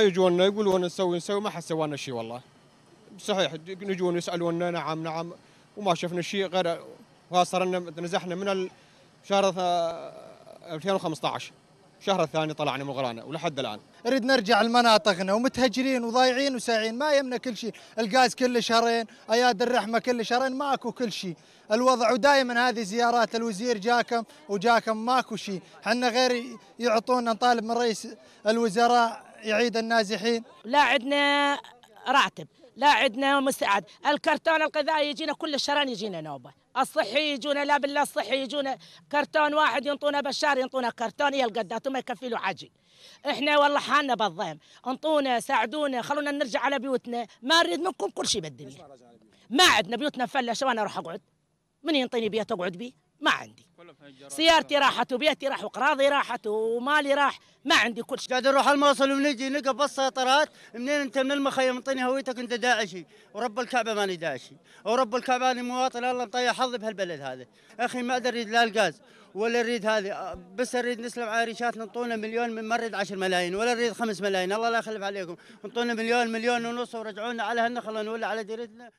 يجونا يقولون نسوي نسوي ما حد سوانا شيء والله. صحيح يجون يسالونا نعم نعم وما شفنا شيء غير لنا نزحنا من شهر ث- 2015 الشهر الثاني طلعنا من غرانا ولحد الآن. نريد نرجع لمناطقنا ومتهجرين وضايعين وساعين ما يمنا كل شيء. الغاز كل شهرين أياد الرحمة كل شهرين ماكو كل شيء. الوضع ودائما هذه زيارات الوزير جاكم وجاكم ماكو شيء. حنا غير يعطونا نطالب من رئيس الوزراء يعيد النازحين؟ لا عندنا راتب لا عندنا مساعد. الكرتون الغذائي يجينا كل شهرين يجينا نوبة. الصحي يجونا لا بالله الصحي يجونا. كرتون واحد ينطونا بالشهر ينطونا كرتون هي القدات وما يكفي له حاجي إحنا والله حالنا بالضيم. انطونا ساعدونا خلونا نرجع على بيوتنا. ما نريد منكم كل شيء بالدنيا. ما عندنا بيوتنا مفلشه وأنا أروح أقعد؟ من ينطيني بيت أقعد بيه؟ ما عندي. سيارتي راحت وبيتي راح وقراضي راحت ومالي راح. ما عندي كل شيء. قاعد نروح الموصل ونجي نلقى بس سيطرات. منين انت؟ من المخيم. انطيني هويتك انت داعشي. ورب الكعبة ماني داعشي. ورب الكعبة اني مواطن. الله مطيح حظي بهالبلد هذا. أخي ما اريد لا الغاز ولا أريد هذه. بس أريد نسلم على ريشات. نعطونا مليون من مرد 10 ملايين ولا أريد 5 ملايين. الله لا يخلف عليكم. انطونا مليون مليون ونص ورجعونا على هالنخلة ولا على ديرتنا.